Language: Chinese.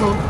说